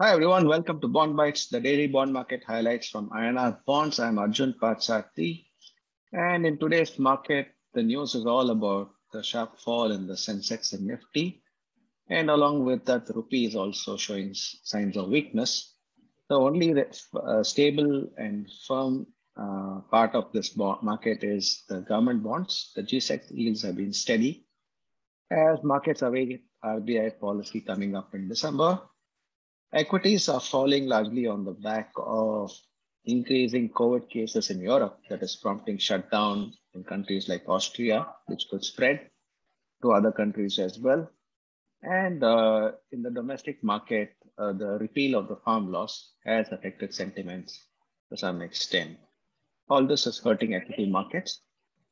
Hi everyone, welcome to Bond Bytes, the daily bond market highlights from INR Bonds. I'm Arjun Parthasarathy. And in today's market, the news is all about the sharp fall in the Sensex and Nifty. And along with that, the rupee is also showing signs of weakness. The only uh, stable and firm uh, part of this market is the government bonds. The G-Sec yields have been steady as markets await RBI policy coming up in December Equities are falling largely on the back of increasing COVID cases in Europe that is prompting shutdown in countries like Austria, which could spread to other countries as well. And uh, in the domestic market, uh, the repeal of the farm laws has affected sentiments to some extent. All this is hurting equity markets.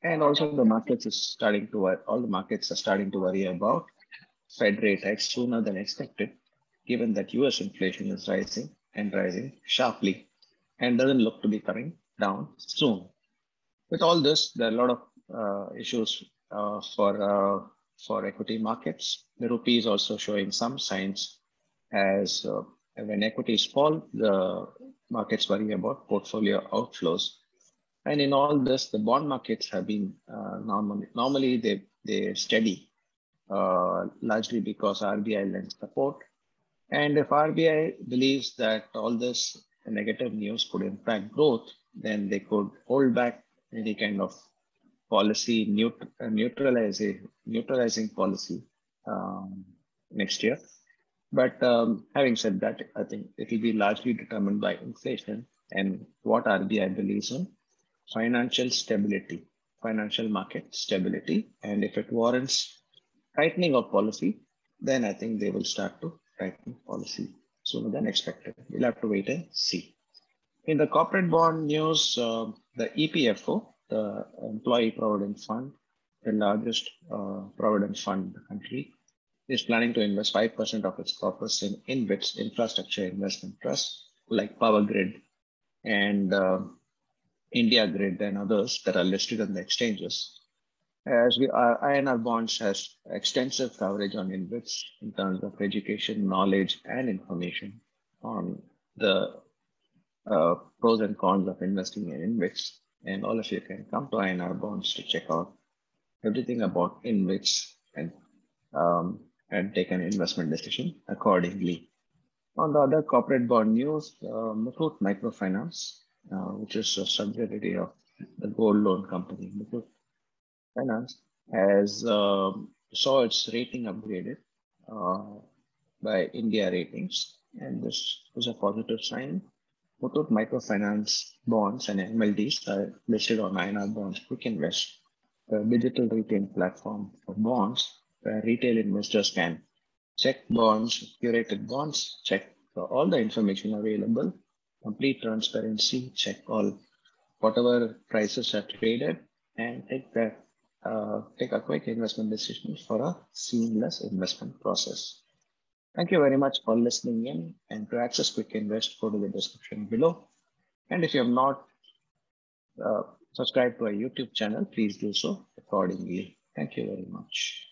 And also the markets is starting to, all the markets are starting to worry about Fed rate hikes sooner than expected given that US inflation is rising and rising sharply and doesn't look to be coming down soon. With all this, there are a lot of uh, issues uh, for, uh, for equity markets. The rupee is also showing some signs as uh, when equities fall, the markets worry about portfolio outflows. And in all this, the bond markets have been uh, normally, normally they, they're steady, uh, largely because RBI lends support and if RBI believes that all this negative news could impact growth, then they could hold back any kind of policy neut- uh, neutralizing neutralizing policy um, next year. But um, having said that, I think it will be largely determined by inflation and what RBI believes in financial stability, financial market stability. And if it warrants tightening of policy, then I think they will start to tightening policy sooner than expected. We'll have to wait and see. In the corporate bond news, uh, the EPFO, the Employee Provident Fund, the largest uh, provident fund in the country, is planning to invest 5% of its corpus in InvITs, infrastructure investment trusts like Power Grid and uh, India Grid and others that are listed on the exchanges as we are, INR Bonds has extensive coverage on InvITs in terms of education, knowledge, and information on the uh, pros and cons of investing in InvITs. And all of you can come to INR Bonds to check out everything about InvITs and, um, and take an investment decision accordingly. On the other corporate bond news, uh, Microfinance, uh, which is a subsidiary of the gold loan company, Muthoot Finance has um, saw its rating upgraded uh, by India Ratings, and this was a positive sign. Muthoot Microfinance bonds and MLDs are listed on INR Bonds Quick Invest, a digital retail platform for bonds where retail investors can check bonds, curated bonds, check all the information available, complete transparency, check all whatever prices are traded, and take that uh, take a quick investment decision for a seamless investment process. Thank you very much for listening in and to access Quick Invest, go to the description below. And if you have not uh, subscribed to our YouTube channel, please do so accordingly. Thank you very much.